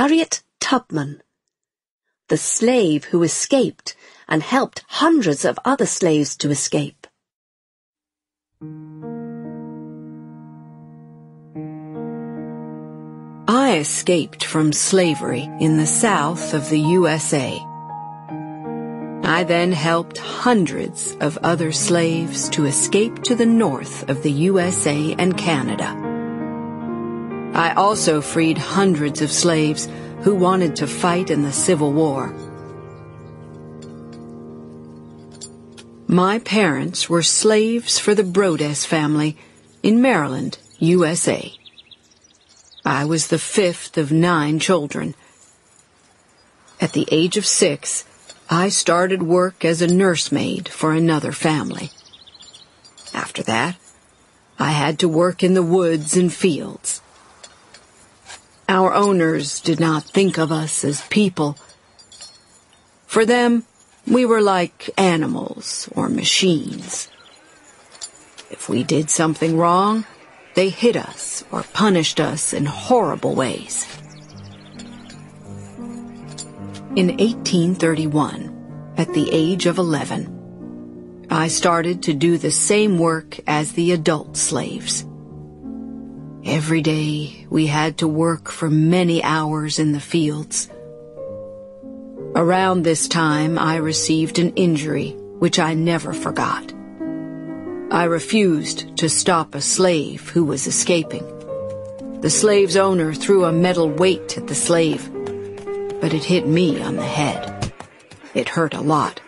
Harriet Tubman, the slave who escaped and helped hundreds of other slaves to escape. I escaped from slavery in the south of the USA. I then helped hundreds of other slaves to escape to the north of the USA and Canada. I also freed hundreds of slaves who wanted to fight in the Civil War. My parents were slaves for the Brodess family in Maryland, USA. I was the fifth of nine children. At the age of six, I started work as a nursemaid for another family. After that, I had to work in the woods and fields. Our owners did not think of us as people. For them, we were like animals or machines. If we did something wrong, they hit us or punished us in horrible ways. In 1831, at the age of 11, I started to do the same work as the adult slaves. Every day we had to work for many hours in the fields. Around this time I received an injury which I never forgot. I refused to stop a slave who was escaping. The slave's owner threw a metal weight at the slave, but it hit me on the head. It hurt a lot,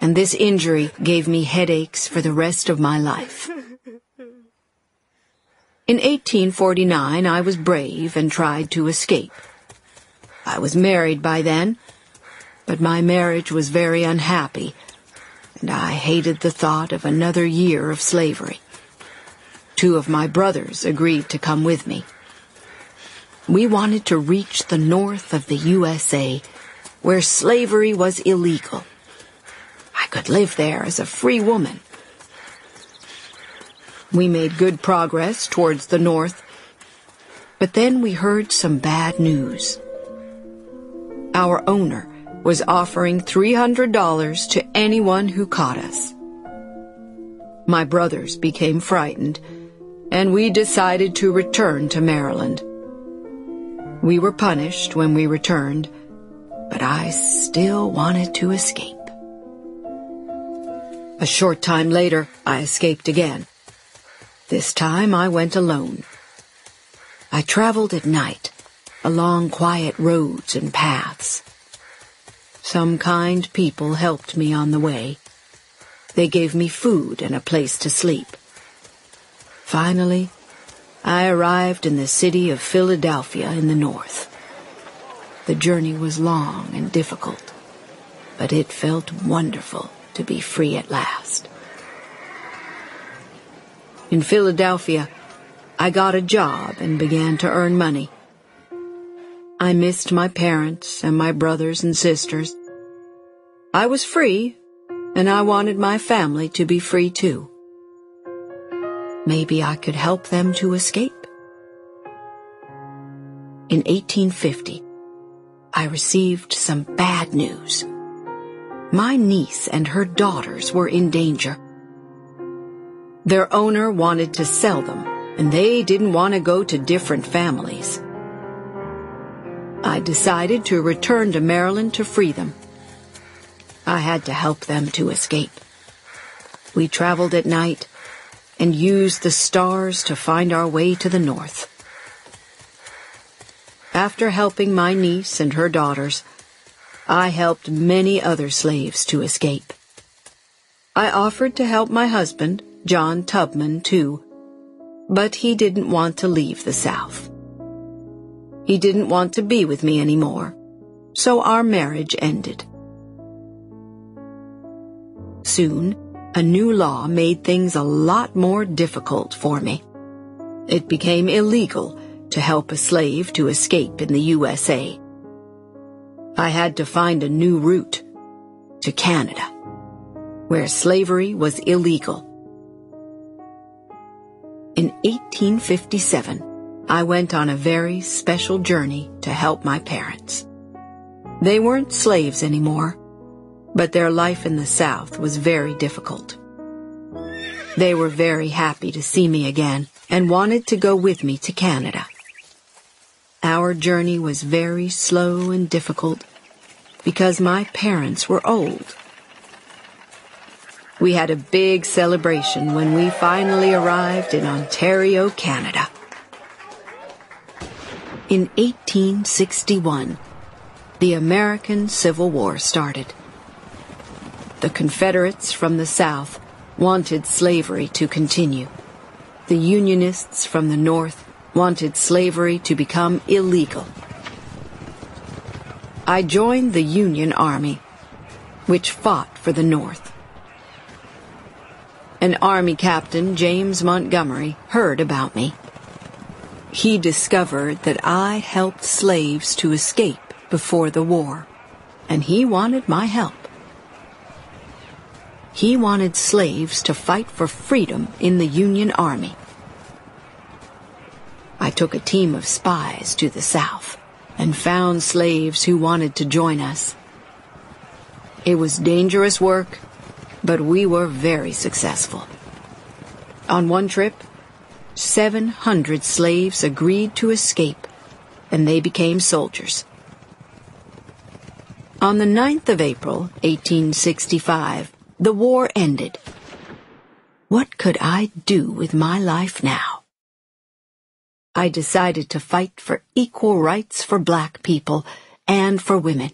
and this injury gave me headaches for the rest of my life. In 1849, I was brave and tried to escape. I was married by then, but my marriage was very unhappy and I hated the thought of another year of slavery. Two of my brothers agreed to come with me. We wanted to reach the north of the USA, where slavery was illegal. I could live there as a free woman. We made good progress towards the north, but then we heard some bad news. Our owner was offering $300 to anyone who caught us. My brothers became frightened, and we decided to return to Maryland. We were punished when we returned, but I still wanted to escape. A short time later, I escaped again. This time I went alone. I traveled at night, along quiet roads and paths. Some kind people helped me on the way. They gave me food and a place to sleep. Finally, I arrived in the city of Philadelphia in the north. The journey was long and difficult, but it felt wonderful to be free at last. In Philadelphia, I got a job and began to earn money. I missed my parents and my brothers and sisters. I was free, and I wanted my family to be free too. Maybe I could help them to escape. In 1850, I received some bad news. My niece and her daughters were in danger. Their owner wanted to sell them, and they didn't want to go to different families. I decided to return to Maryland to free them. I had to help them to escape. We traveled at night and used the stars to find our way to the north. After helping my niece and her daughters, I helped many other slaves to escape. I offered to help my husband, John Tubman, too, but he didn't want to leave the South. He didn't want to be with me anymore, so our marriage ended. Soon, a new law made things a lot more difficult for me. It became illegal to help a slave to escape in the USA. I had to find a new route to Canada, where slavery was illegal. In 1857, I went on a very special journey to help my parents. They weren't slaves anymore, but their life in the South was very difficult. They were very happy to see me again and wanted to go with me to Canada. Our journey was very slow and difficult because my parents were old. We had a big celebration when we finally arrived in Ontario, Canada. In 1861, the American Civil War started. The Confederates from the South wanted slavery to continue. The Unionists from the North wanted slavery to become illegal. I joined the Union Army, which fought for the North. An Army captain, James Montgomery, heard about me. He discovered that I helped slaves to escape before the war, and he wanted my help. He wanted slaves to fight for freedom in the Union Army. I took a team of spies to the South and found slaves who wanted to join us. It was dangerous work, but we were very successful. On one trip, 700 slaves agreed to escape, and they became soldiers. On the 9th of April, 1865, the war ended. What could I do with my life now? I decided to fight for equal rights for black people and for women.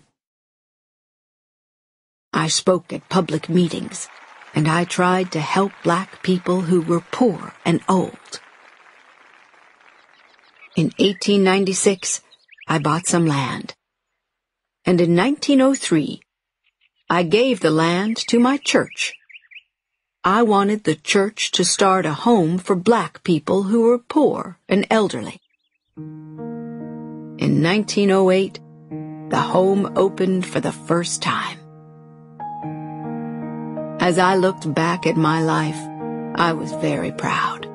I spoke at public meetings, and I tried to help black people who were poor and old. In 1896, I bought some land. And in 1903, I gave the land to my church. I wanted the church to start a home for black people who were poor and elderly. In 1908, the home opened for the first time. As I looked back at my life, I was very proud.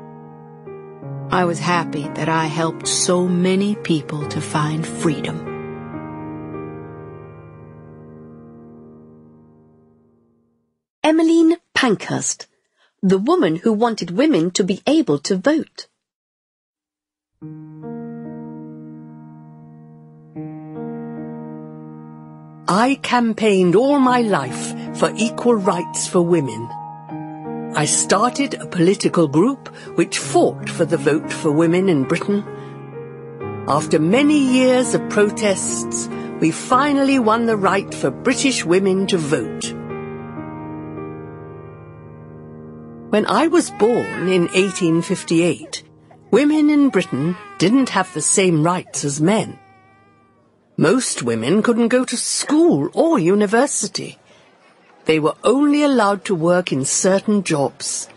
I was happy that I helped so many people to find freedom. Emmeline Pankhurst, the woman who wanted women to be able to vote. I campaigned all my life for equal rights for women. I started a political group which fought for the vote for women in Britain. After many years of protests, we finally won the right for British women to vote. When I was born in 1858, women in Britain didn't have the same rights as men. Most women couldn't go to school or university. They were only allowed to work in certain jobs,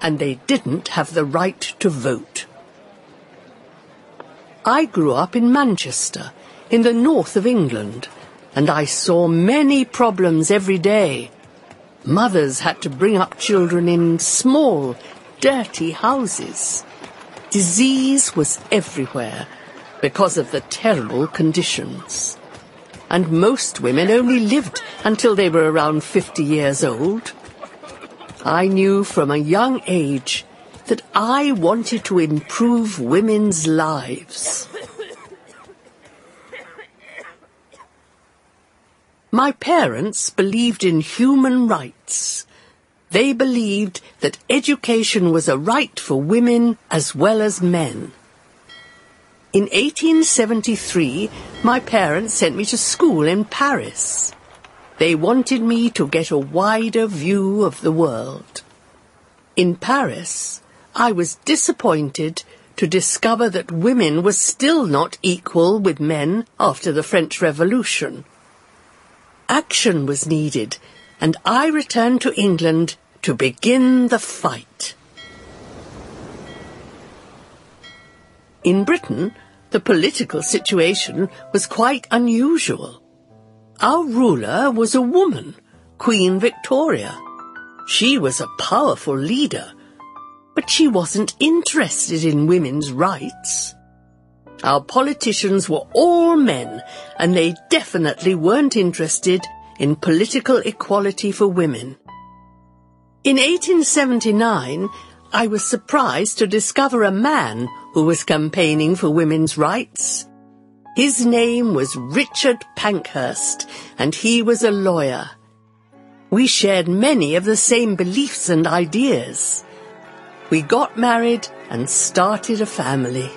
and they didn't have the right to vote. I grew up in Manchester, in the north of England, and I saw many problems every day Mothers had to bring up children in small, dirty houses. Disease was everywhere because of the terrible conditions. And most women only lived until they were around 50 years old. I knew from a young age that I wanted to improve women's lives. My parents believed in human rights. They believed that education was a right for women as well as men. In 1873, my parents sent me to school in Paris. They wanted me to get a wider view of the world. In Paris, I was disappointed to discover that women were still not equal with men after the French Revolution action was needed, and I returned to England to begin the fight. In Britain, the political situation was quite unusual. Our ruler was a woman, Queen Victoria. She was a powerful leader, but she wasn't interested in women's rights. Our politicians were all men, and they definitely weren't interested in political equality for women. In 1879, I was surprised to discover a man who was campaigning for women's rights. His name was Richard Pankhurst, and he was a lawyer. We shared many of the same beliefs and ideas. We got married and started a family.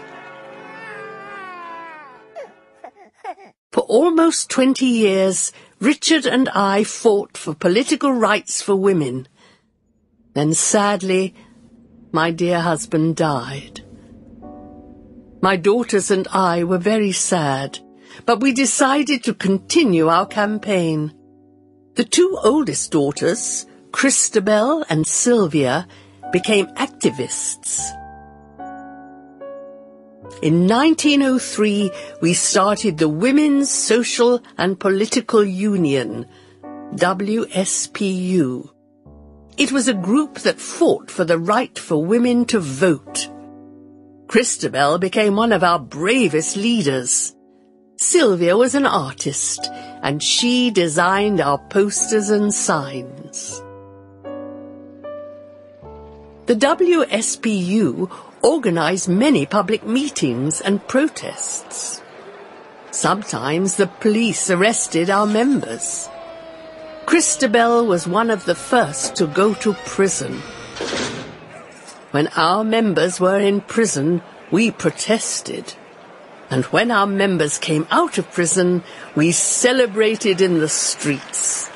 For almost 20 years, Richard and I fought for political rights for women. Then sadly, my dear husband died. My daughters and I were very sad, but we decided to continue our campaign. The two oldest daughters, Christabel and Sylvia, became activists. In 1903, we started the Women's Social and Political Union, WSPU. It was a group that fought for the right for women to vote. Christabel became one of our bravest leaders. Sylvia was an artist, and she designed our posters and signs. The WSPU organized many public meetings and protests. Sometimes the police arrested our members. Christabel was one of the first to go to prison. When our members were in prison, we protested. And when our members came out of prison, we celebrated in the streets.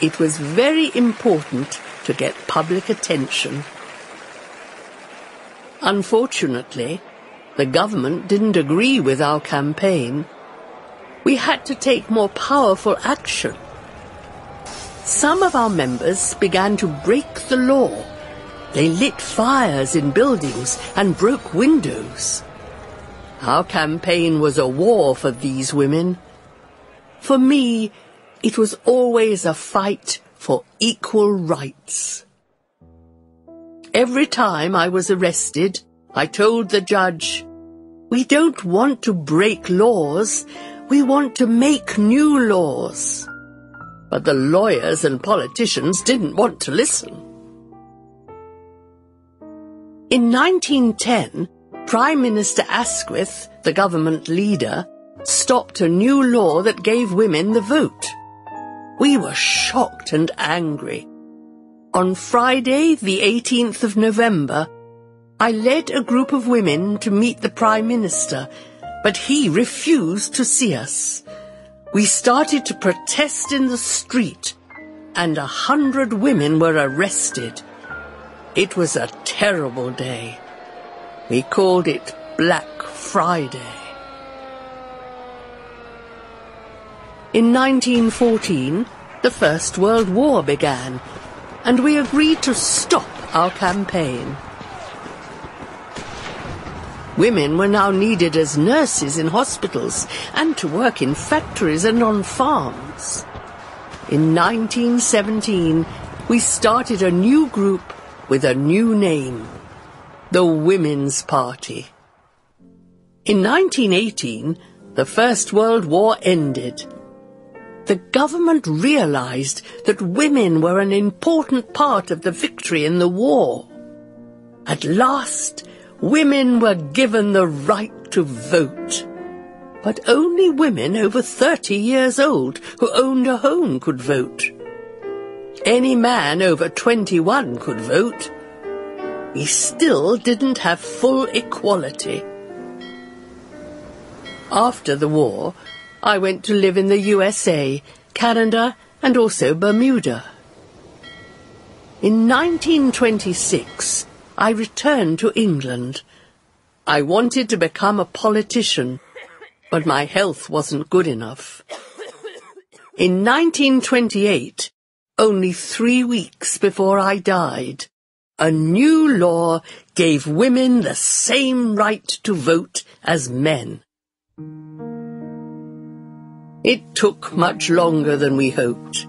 It was very important to get public attention. Unfortunately, the government didn't agree with our campaign. We had to take more powerful action. Some of our members began to break the law they lit fires in buildings and broke windows. Our campaign was a war for these women. For me, it was always a fight for equal rights. Every time I was arrested, I told the judge, we don't want to break laws, we want to make new laws. But the lawyers and politicians didn't want to listen. In 1910, Prime Minister Asquith, the government leader, stopped a new law that gave women the vote. We were shocked and angry. On Friday, the 18th of November, I led a group of women to meet the Prime Minister, but he refused to see us. We started to protest in the street, and a hundred women were arrested. It was a terrible day. We called it Black Friday. In 1914, the First World War began, and we agreed to stop our campaign. Women were now needed as nurses in hospitals and to work in factories and on farms. In 1917, we started a new group with a new name, the Women's Party. In 1918, the First World War ended. The government realized that women were an important part of the victory in the war. At last, women were given the right to vote. But only women over 30 years old who owned a home could vote. Any man over 21 could vote. We still didn't have full equality. After the war, I went to live in the USA, Canada, and also Bermuda. In 1926, I returned to England. I wanted to become a politician, but my health wasn't good enough. In 1928, only three weeks before I died, a new law gave women the same right to vote as men. It took much longer than we hoped,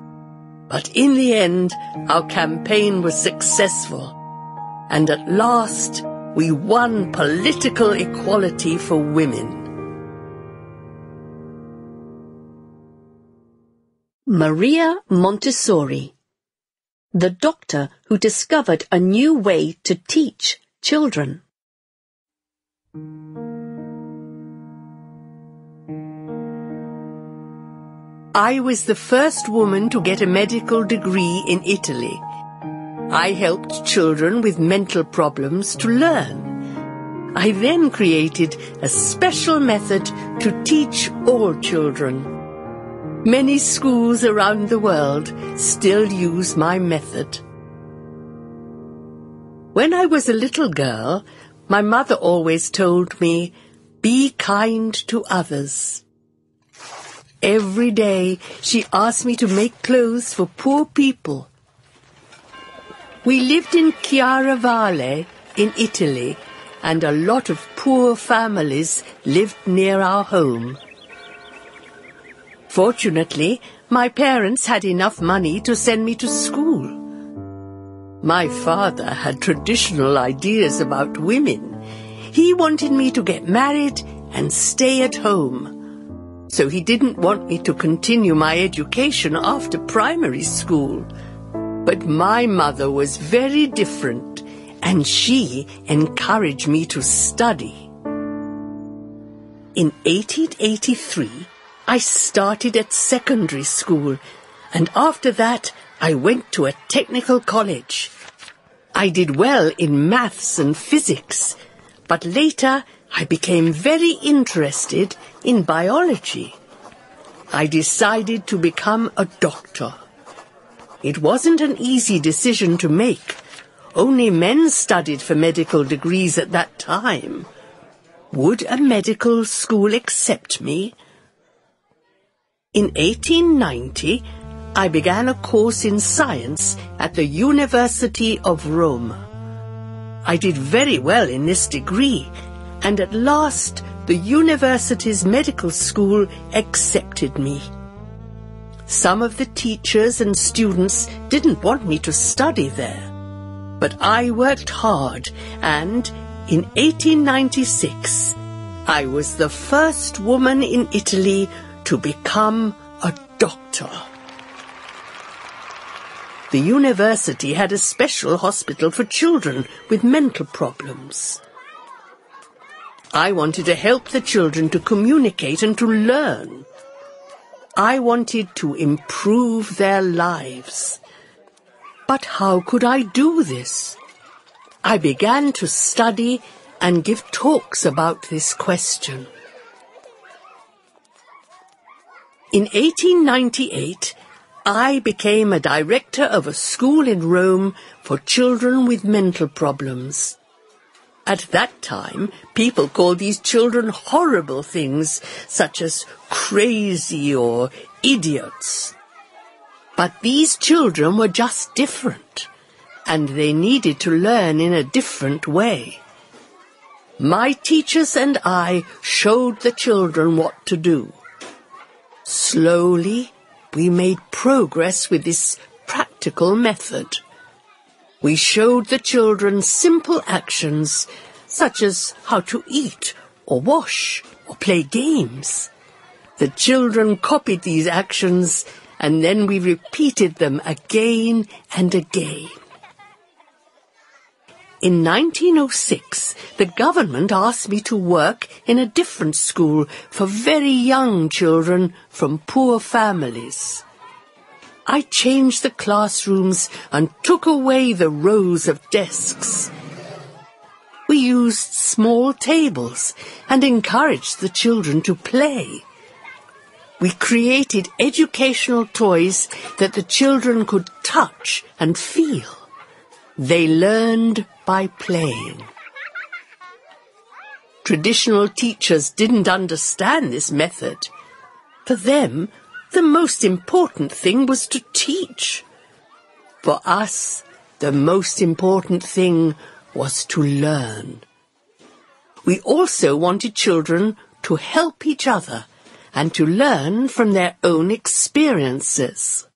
but in the end our campaign was successful, and at last we won political equality for women. Maria Montessori, the doctor who discovered a new way to teach children. I was the first woman to get a medical degree in Italy. I helped children with mental problems to learn. I then created a special method to teach all children. Many schools around the world still use my method. When I was a little girl, my mother always told me, be kind to others. Every day she asked me to make clothes for poor people. We lived in Chiaravalle in Italy and a lot of poor families lived near our home. Fortunately, my parents had enough money to send me to school. My father had traditional ideas about women. He wanted me to get married and stay at home so he didn't want me to continue my education after primary school. But my mother was very different, and she encouraged me to study. In 1883, I started at secondary school, and after that, I went to a technical college. I did well in maths and physics, but later I became very interested in biology. I decided to become a doctor. It wasn't an easy decision to make. Only men studied for medical degrees at that time. Would a medical school accept me? In 1890, I began a course in science at the University of Rome. I did very well in this degree and at last the university's medical school accepted me. Some of the teachers and students didn't want me to study there, but I worked hard and in 1896 I was the first woman in Italy to become a doctor. The university had a special hospital for children with mental problems. I wanted to help the children to communicate and to learn. I wanted to improve their lives. But how could I do this? I began to study and give talks about this question. In 1898, I became a director of a school in Rome for children with mental problems. At that time, people called these children horrible things, such as crazy or idiots. But these children were just different, and they needed to learn in a different way. My teachers and I showed the children what to do. Slowly, we made progress with this practical method. We showed the children simple actions such as how to eat or wash or play games. The children copied these actions and then we repeated them again and again. In 1906, the government asked me to work in a different school for very young children from poor families. I changed the classrooms and took away the rows of desks. We used small tables and encouraged the children to play. We created educational toys that the children could touch and feel. They learned by playing. Traditional teachers didn't understand this method. For them, the most important thing was to teach. For us, the most important thing was to learn. We also wanted children to help each other and to learn from their own experiences.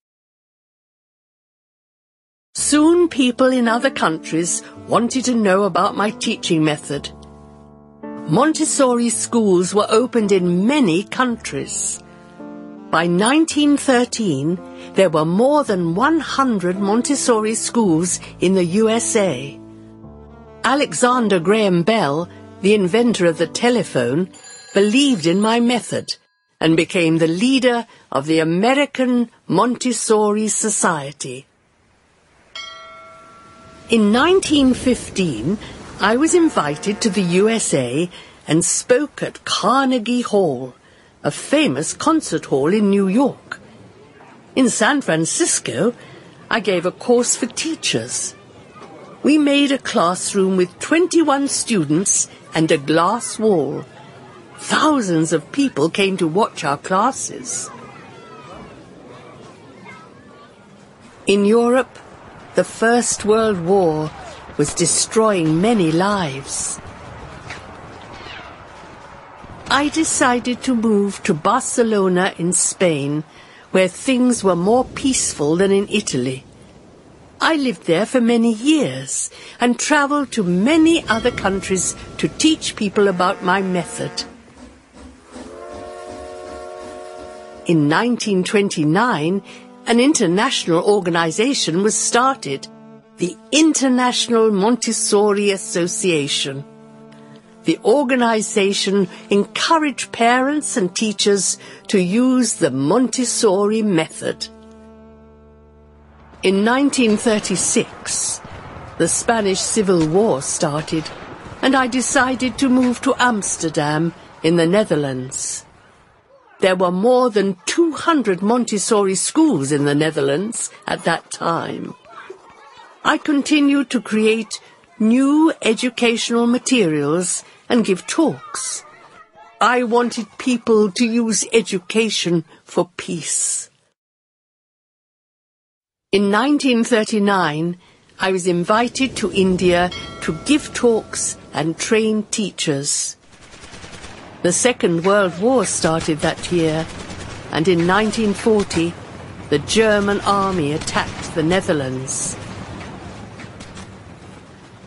Soon people in other countries wanted to know about my teaching method. Montessori schools were opened in many countries. By 1913, there were more than 100 Montessori schools in the USA. Alexander Graham Bell, the inventor of the telephone, believed in my method and became the leader of the American Montessori Society. In 1915, I was invited to the USA and spoke at Carnegie Hall, a famous concert hall in New York. In San Francisco, I gave a course for teachers. We made a classroom with 21 students and a glass wall. Thousands of people came to watch our classes. In Europe, the First World War was destroying many lives. I decided to move to Barcelona in Spain, where things were more peaceful than in Italy. I lived there for many years and travelled to many other countries to teach people about my method. In 1929, an international organization was started, the International Montessori Association. The organization encouraged parents and teachers to use the Montessori method. In 1936, the Spanish Civil War started, and I decided to move to Amsterdam in the Netherlands. There were more than 200 Montessori schools in the Netherlands at that time. I continued to create new educational materials and give talks. I wanted people to use education for peace. In 1939, I was invited to India to give talks and train teachers. The Second World War started that year, and in 1940, the German army attacked the Netherlands.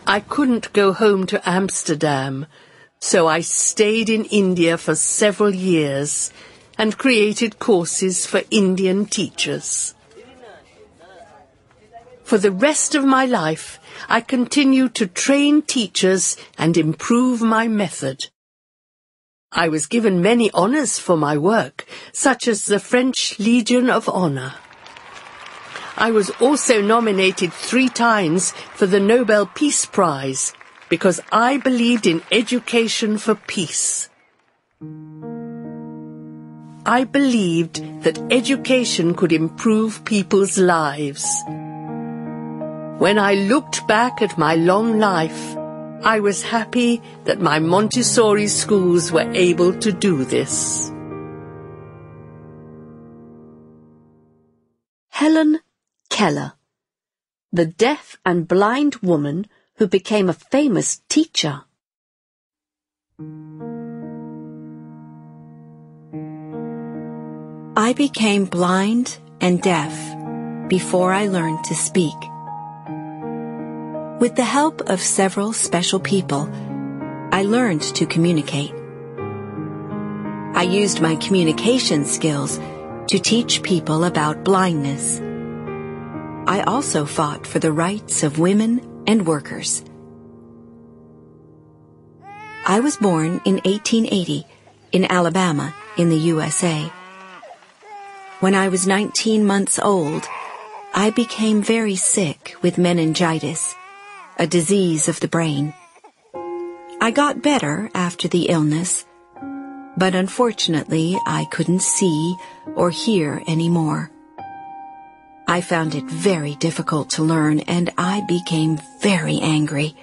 I couldn't go home to Amsterdam, so I stayed in India for several years and created courses for Indian teachers. For the rest of my life, I continued to train teachers and improve my method. I was given many honours for my work, such as the French Legion of Honour. I was also nominated three times for the Nobel Peace Prize because I believed in education for peace. I believed that education could improve people's lives. When I looked back at my long life, I was happy that my Montessori schools were able to do this. Helen Keller, the deaf and blind woman who became a famous teacher. I became blind and deaf before I learned to speak. With the help of several special people, I learned to communicate. I used my communication skills to teach people about blindness. I also fought for the rights of women and workers. I was born in 1880 in Alabama in the USA. When I was 19 months old, I became very sick with meningitis a disease of the brain. I got better after the illness, but unfortunately I couldn't see or hear anymore. I found it very difficult to learn and I became very angry.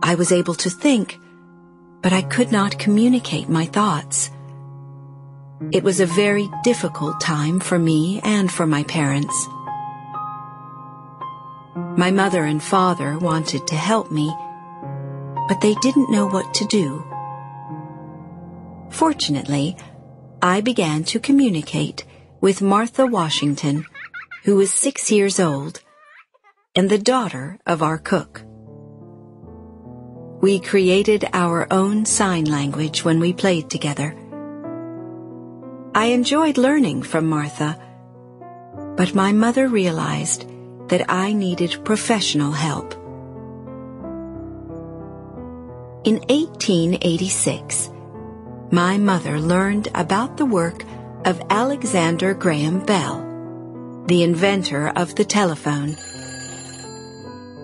I was able to think, but I could not communicate my thoughts. It was a very difficult time for me and for my parents. My mother and father wanted to help me, but they didn't know what to do. Fortunately, I began to communicate with Martha Washington, who was six years old and the daughter of our cook. We created our own sign language when we played together. I enjoyed learning from Martha, but my mother realized that I needed professional help. In 1886, my mother learned about the work of Alexander Graham Bell, the inventor of the telephone.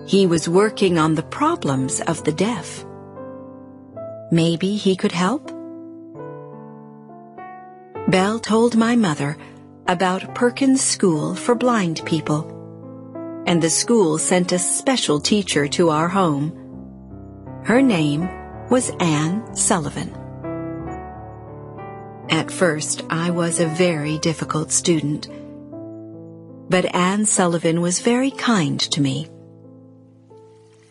He was working on the problems of the deaf. Maybe he could help? Bell told my mother about Perkins School for Blind People, and the school sent a special teacher to our home. Her name was Anne Sullivan. At first, I was a very difficult student, but Anne Sullivan was very kind to me.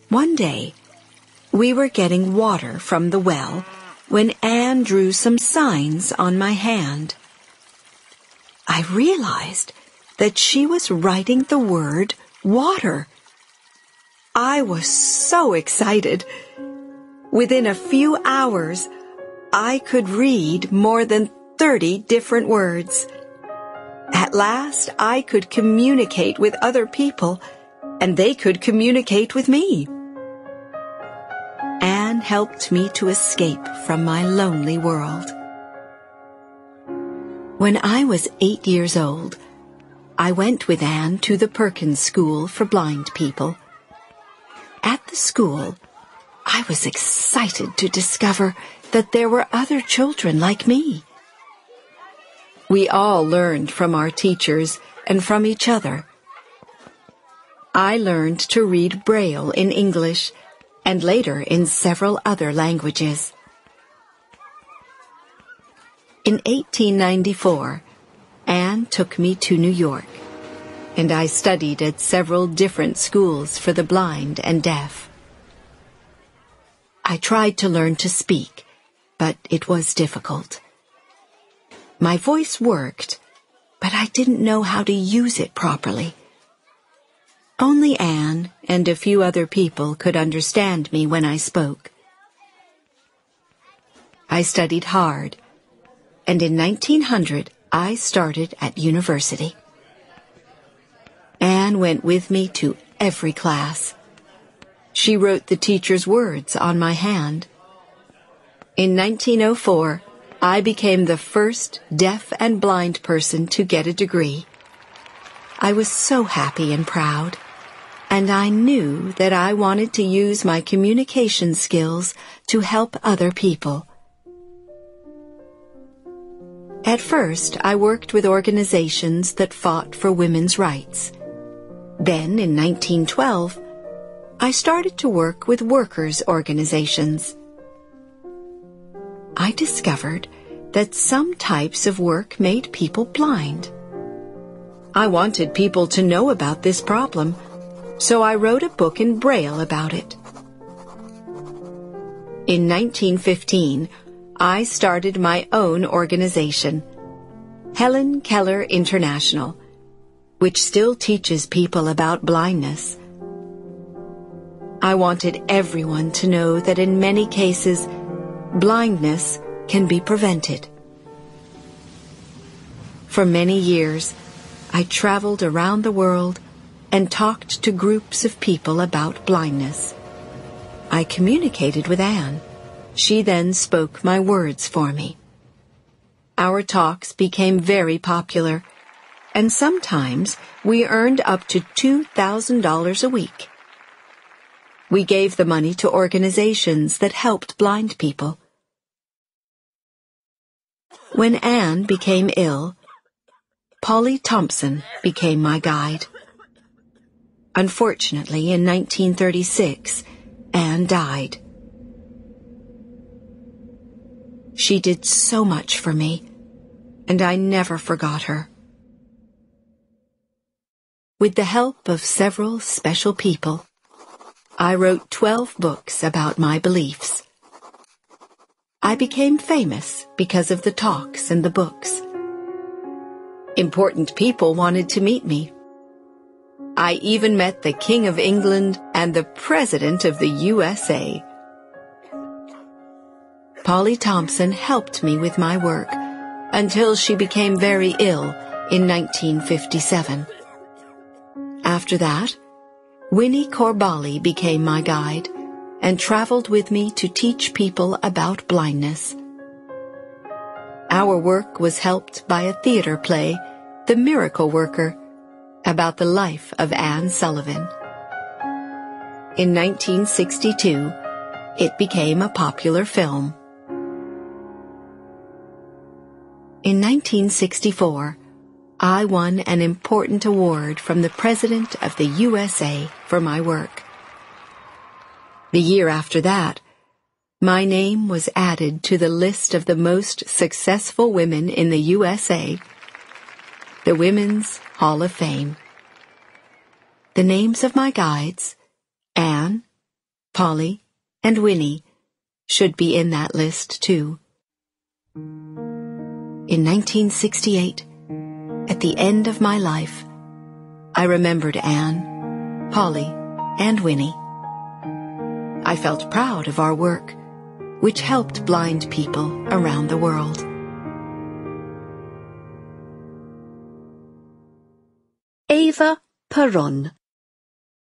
One day, we were getting water from the well when Anne drew some signs on my hand. I realized that she was writing the word water. I was so excited. Within a few hours, I could read more than 30 different words. At last, I could communicate with other people, and they could communicate with me. Anne helped me to escape from my lonely world. When I was eight years old, I went with Anne to the Perkins School for Blind People. At the school, I was excited to discover that there were other children like me. We all learned from our teachers and from each other. I learned to read Braille in English and later in several other languages. In 1894, Anne took me to New York, and I studied at several different schools for the blind and deaf. I tried to learn to speak, but it was difficult. My voice worked, but I didn't know how to use it properly. Only Anne and a few other people could understand me when I spoke. I studied hard, and in 1900 I started at university. Anne went with me to every class. She wrote the teacher's words on my hand. In 1904, I became the first deaf and blind person to get a degree. I was so happy and proud, and I knew that I wanted to use my communication skills to help other people. At first, I worked with organizations that fought for women's rights. Then, in 1912, I started to work with workers' organizations. I discovered that some types of work made people blind. I wanted people to know about this problem, so I wrote a book in Braille about it. In 1915, I started my own organization, Helen Keller International, which still teaches people about blindness. I wanted everyone to know that in many cases, blindness can be prevented. For many years, I traveled around the world and talked to groups of people about blindness. I communicated with Anne. She then spoke my words for me. Our talks became very popular, and sometimes we earned up to $2,000 a week. We gave the money to organizations that helped blind people. When Anne became ill, Polly Thomson became my guide. Unfortunately, in 1936, Anne died. She did so much for me, and I never forgot her. With the help of several special people, I wrote 12 books about my beliefs. I became famous because of the talks and the books. Important people wanted to meet me. I even met the King of England and the President of the USA. Polly Thomson helped me with my work until she became very ill in 1957. After that, Winnie Corbally became my guide and traveled with me to teach people about blindness. Our work was helped by a theater play, The Miracle Worker, about the life of Anne Sullivan. In 1962, it became a popular film. In 1964, I won an important award from the President of the USA for my work. The year after that, my name was added to the list of the most successful women in the USA, the Women's Hall of Fame. The names of my guides, Anne, Polly, and Winnie, should be in that list too. In 1968, at the end of my life, I remembered Anne, Polly, and Winnie. I felt proud of our work which helped blind people around the world. Eva Peron,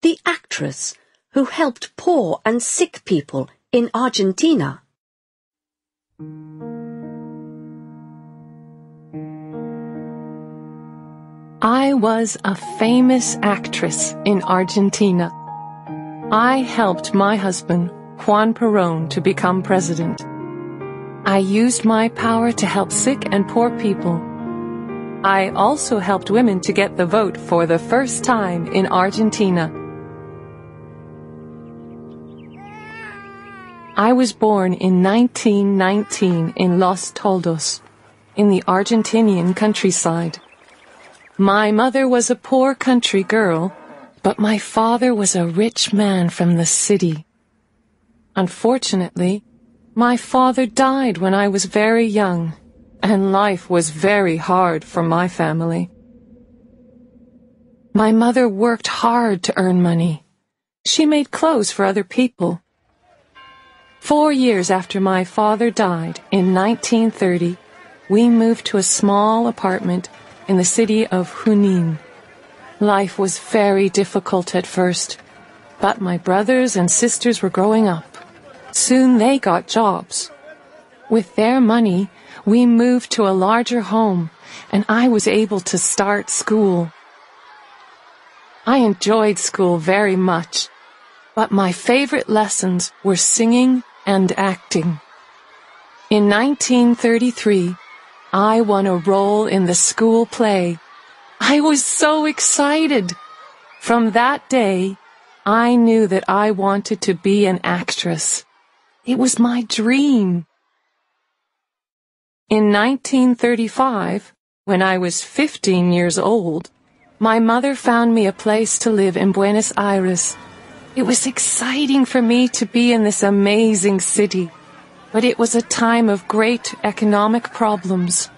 the actress who helped poor and sick people in Argentina. I was a famous actress in Argentina. I helped my husband Juan Perón to become president. I used my power to help sick and poor people. I also helped women to get the vote for the first time in Argentina. I was born in 1919 in Los Toldos, in the Argentinian countryside. My mother was a poor country girl, but my father was a rich man from the city. Unfortunately, my father died when I was very young, and life was very hard for my family. My mother worked hard to earn money. She made clothes for other people. Four years after my father died, in 1930, we moved to a small apartment in the city of Junin. Life was very difficult at first, but my brothers and sisters were growing up. Soon they got jobs. With their money, we moved to a larger home, and I was able to start school. I enjoyed school very much, but my favorite lessons were singing and acting. In 1933, I won a role in the school play. I was so excited. From that day, I knew that I wanted to be an actress. It was my dream. In 1935, when I was 15 years old, my mother found me a place to live in Buenos Aires. It was exciting for me to be in this amazing city, but it was a time of great economic problems.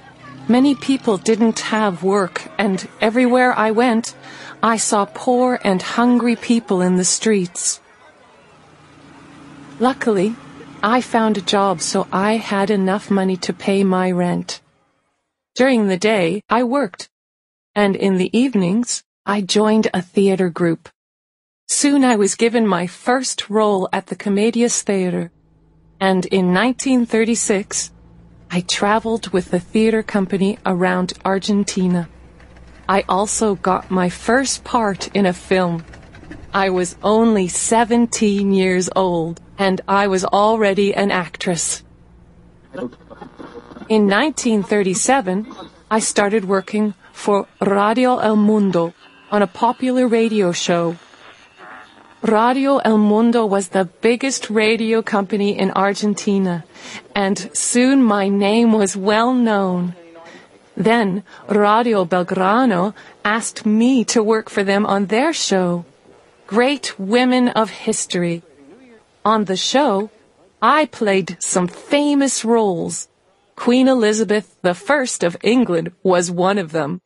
Many people didn't have work, and everywhere I went, I saw poor and hungry people in the streets. Luckily, I found a job so I had enough money to pay my rent. During the day, I worked, and in the evenings, I joined a theater group. Soon I was given my first role at the Comedias Theater, and in 1936, I traveled with the theater company around Argentina. I also got my first part in a film. I was only 17 years old and I was already an actress. In 1937, I started working for Radio El Mundo on a popular radio show. Radio El Mundo was the biggest radio company in Argentina, and soon my name was well known. Then Radio Belgrano asked me to work for them on their show, Great Women of History. On the show, I played some famous roles. Queen Elizabeth I of England was one of them.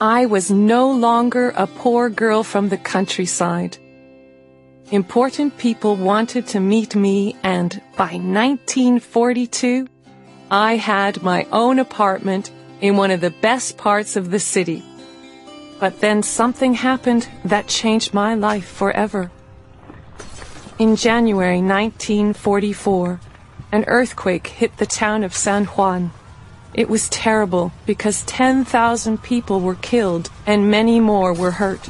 I was no longer a poor girl from the countryside. Important people wanted to meet me and by 1942, I had my own apartment in one of the best parts of the city. But then something happened that changed my life forever. In January 1944, an earthquake hit the town of San Juan. It was terrible because 10,000 people were killed and many more were hurt.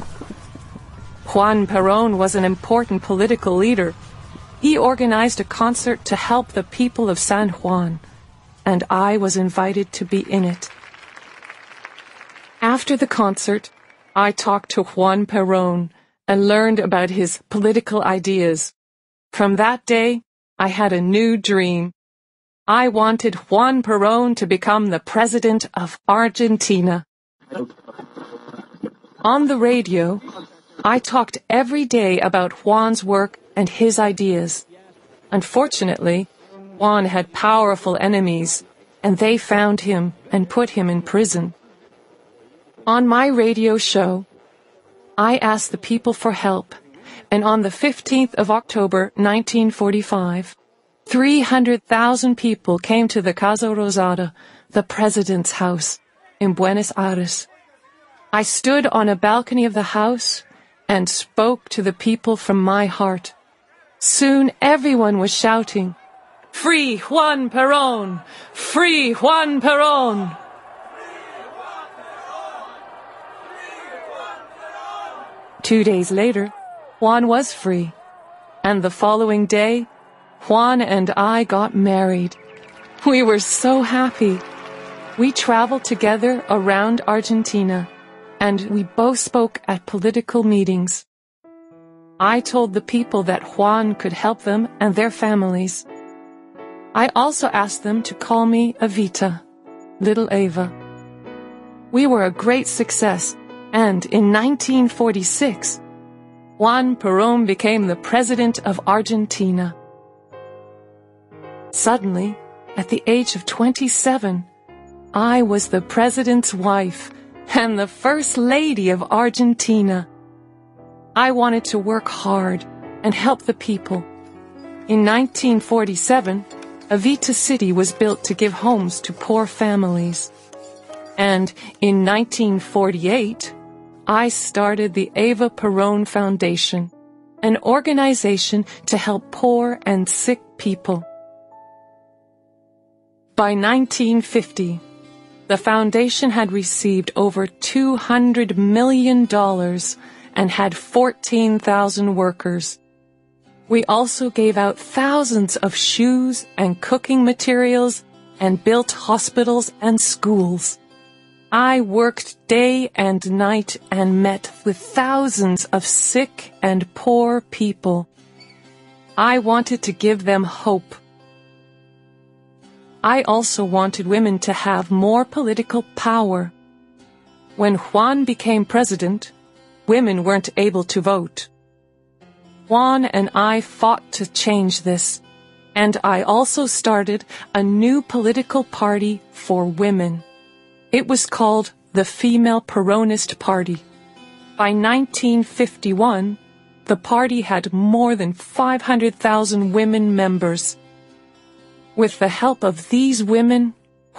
Juan Perón was an important political leader. He organized a concert to help the people of San Juan, and I was invited to be in it. After the concert, I talked to Juan Perón and learned about his political ideas. From that day, I had a new dream. I wanted Juan Perón to become the president of Argentina. On the radio, I talked every day about Juan's work and his ideas. Unfortunately, Juan had powerful enemies, and they found him and put him in prison. On my radio show, I asked the people for help, and on the 15th of October 1945, 300,000 people came to the Casa Rosada, the president's house, in Buenos Aires. I stood on a balcony of the house and spoke to the people from my heart. Soon everyone was shouting, Free Juan Perón! Free Juan Perón! Two days later, Juan was free, and the following day, Juan and I got married. We were so happy. We traveled together around Argentina and we both spoke at political meetings. I told the people that Juan could help them and their families. I also asked them to call me Evita, Little Eva. We were a great success, and in 1946, Juan Perón became the president of Argentina. Suddenly, at the age of 27, I was the president's wife and the First Lady of Argentina. I wanted to work hard and help the people. In 1947, Evita City was built to give homes to poor families. And in 1948, I started the Eva Perón Foundation, an organization to help poor and sick people. By 1950, the foundation had received over $200 million and had 14,000 workers. We also gave out thousands of shoes and cooking materials and built hospitals and schools. I worked day and night and met with thousands of sick and poor people. I wanted to give them hope I also wanted women to have more political power. When Juan became president, women weren't able to vote. Juan and I fought to change this, and I also started a new political party for women. It was called the Female Peronist Party. By 1951, the party had more than 500,000 women members. With the help of these women,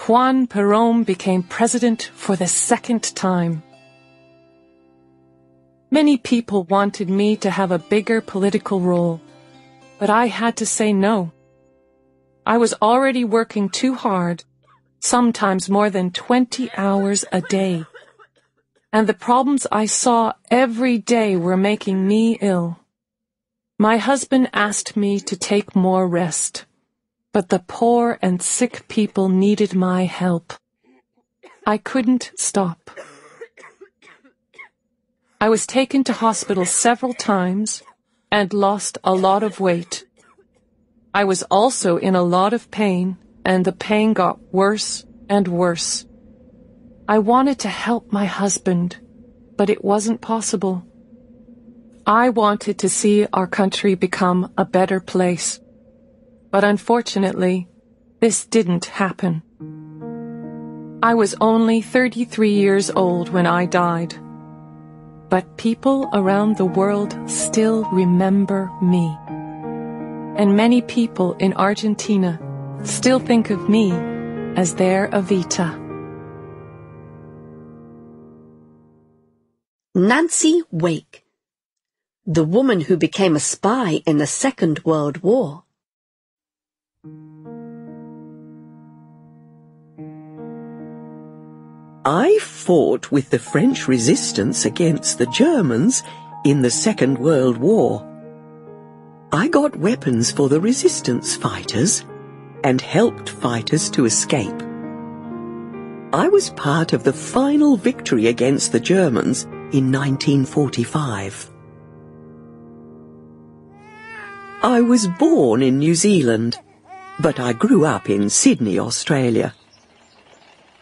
Juan Perón became president for the second time. Many people wanted me to have a bigger political role, but I had to say no. I was already working too hard, sometimes more than 20 hours a day. And the problems I saw every day were making me ill. My husband asked me to take more rest but the poor and sick people needed my help. I couldn't stop. I was taken to hospital several times and lost a lot of weight. I was also in a lot of pain and the pain got worse and worse. I wanted to help my husband, but it wasn't possible. I wanted to see our country become a better place. But unfortunately, this didn't happen. I was only 33 years old when I died. But people around the world still remember me. And many people in Argentina still think of me as their Evita. Nancy Wake, the woman who became a spy in the Second World War. I fought with the French resistance against the Germans in the Second World War. I got weapons for the resistance fighters and helped fighters to escape. I was part of the final victory against the Germans in 1945. I was born in New Zealand, but I grew up in Sydney, Australia.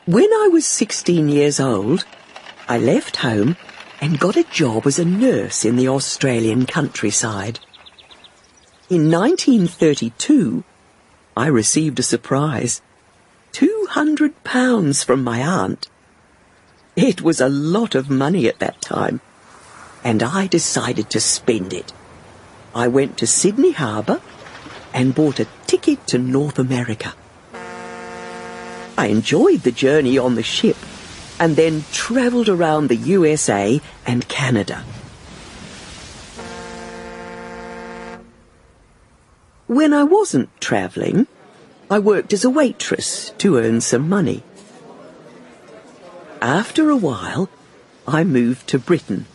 When I was 16 years old, I left home and got a job as a nurse in the Australian countryside. In 1932, I received a surprise. £200 from my aunt. It was a lot of money at that time, and I decided to spend it. I went to Sydney Harbour and bought a ticket to North America. I enjoyed the journey on the ship and then travelled around the USA and Canada. When I wasn't travelling, I worked as a waitress to earn some money. After a while, I moved to Britain.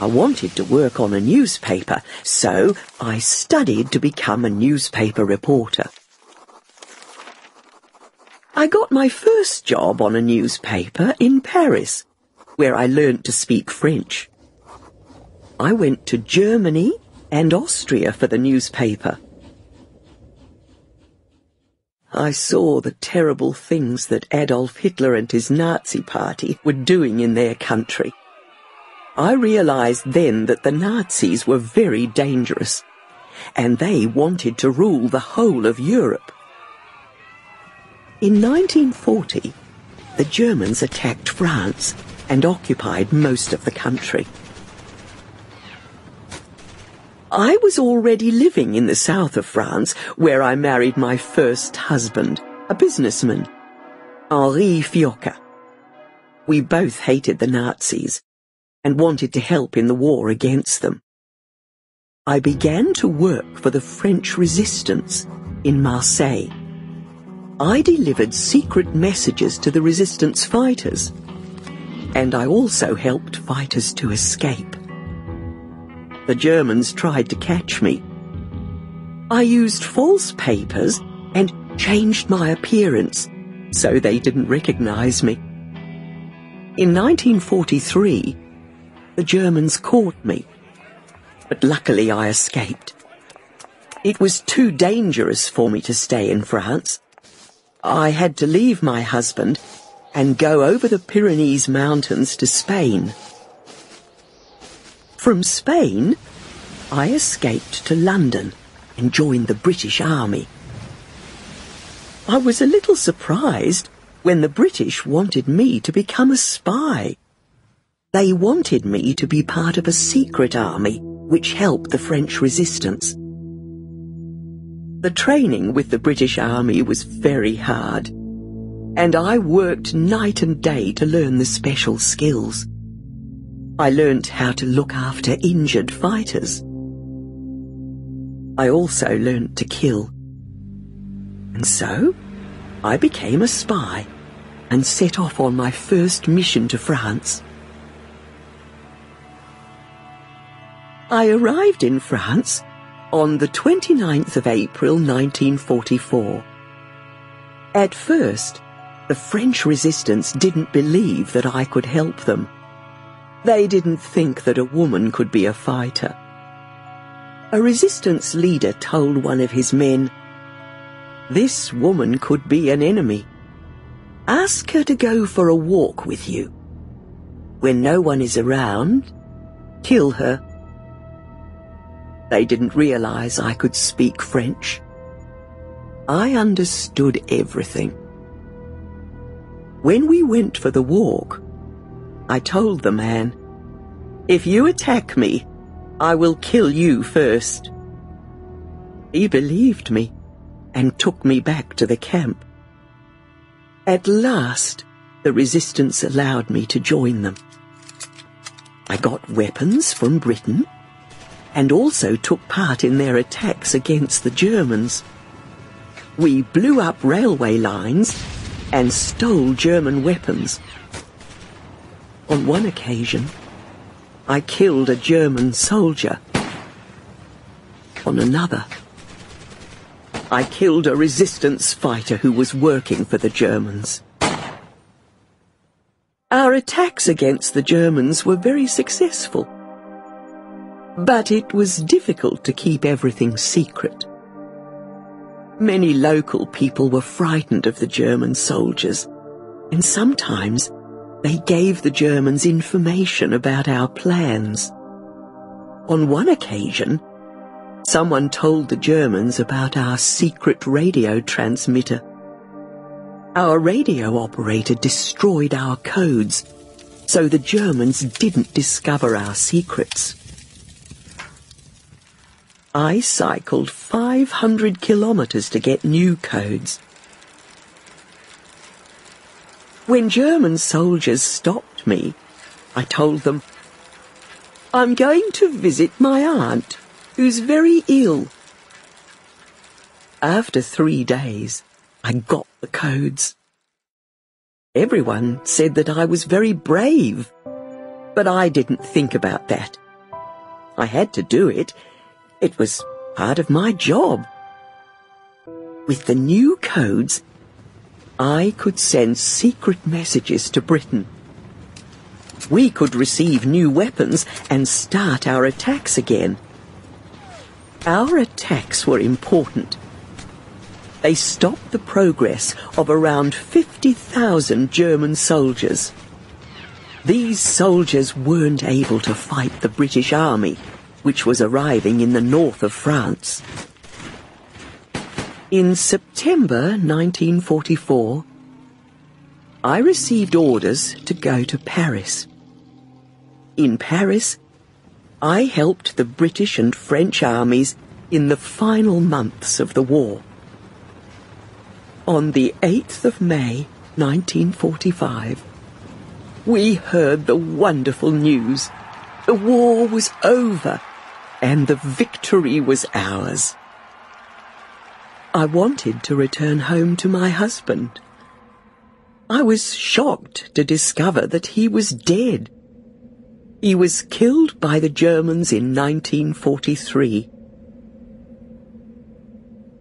I wanted to work on a newspaper, so I studied to become a newspaper reporter. I got my first job on a newspaper in Paris, where I learnt to speak French. I went to Germany and Austria for the newspaper. I saw the terrible things that Adolf Hitler and his Nazi party were doing in their country. I realized then that the Nazis were very dangerous, and they wanted to rule the whole of Europe. In 1940, the Germans attacked France and occupied most of the country. I was already living in the south of France, where I married my first husband, a businessman, Henri Fiocca. We both hated the Nazis and wanted to help in the war against them. I began to work for the French resistance in Marseille. I delivered secret messages to the resistance fighters, and I also helped fighters to escape. The Germans tried to catch me. I used false papers and changed my appearance so they didn't recognize me. In 1943, the Germans caught me, but luckily I escaped. It was too dangerous for me to stay in France. I had to leave my husband and go over the Pyrenees Mountains to Spain. From Spain, I escaped to London and joined the British Army. I was a little surprised when the British wanted me to become a spy. They wanted me to be part of a secret army which helped the French resistance. The training with the British Army was very hard, and I worked night and day to learn the special skills. I learnt how to look after injured fighters. I also learnt to kill. And so, I became a spy and set off on my first mission to France. I arrived in France on the 29th of April 1944. At first, the French resistance didn't believe that I could help them. They didn't think that a woman could be a fighter. A resistance leader told one of his men, This woman could be an enemy. Ask her to go for a walk with you. When no one is around, kill her they didn't realize I could speak French. I understood everything. When we went for the walk, I told the man, If you attack me, I will kill you first. He believed me and took me back to the camp. At last, the resistance allowed me to join them. I got weapons from Britain and also took part in their attacks against the Germans. We blew up railway lines and stole German weapons. On one occasion, I killed a German soldier. On another, I killed a resistance fighter who was working for the Germans. Our attacks against the Germans were very successful. But it was difficult to keep everything secret. Many local people were frightened of the German soldiers, and sometimes they gave the Germans information about our plans. On one occasion, someone told the Germans about our secret radio transmitter. Our radio operator destroyed our codes, so the Germans didn't discover our secrets. I cycled 500 kilometers to get new codes. When German soldiers stopped me, I told them, I'm going to visit my aunt, who's very ill. After three days, I got the codes. Everyone said that I was very brave, but I didn't think about that. I had to do it. It was part of my job. With the new codes, I could send secret messages to Britain. We could receive new weapons and start our attacks again. Our attacks were important they stopped the progress of around 50,000 German soldiers. These soldiers weren't able to fight the British Army, which was arriving in the north of France. In September 1944, I received orders to go to Paris. In Paris, I helped the British and French armies in the final months of the war. On the 8th of May, 1945, we heard the wonderful news. The war was over and the victory was ours. I wanted to return home to my husband. I was shocked to discover that he was dead. He was killed by the Germans in 1943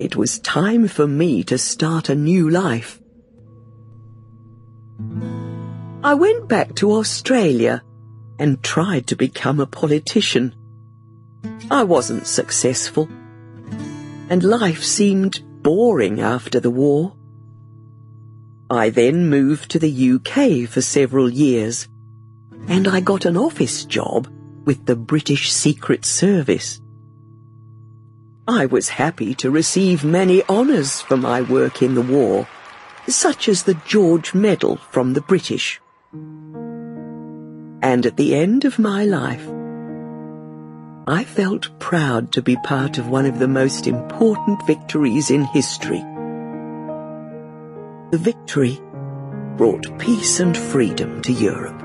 it was time for me to start a new life. I went back to Australia and tried to become a politician. I wasn't successful, and life seemed boring after the war. I then moved to the UK for several years, and I got an office job with the British Secret Service. I was happy to receive many honours for my work in the war, such as the George Medal from the British. And at the end of my life, I felt proud to be part of one of the most important victories in history. The victory brought peace and freedom to Europe.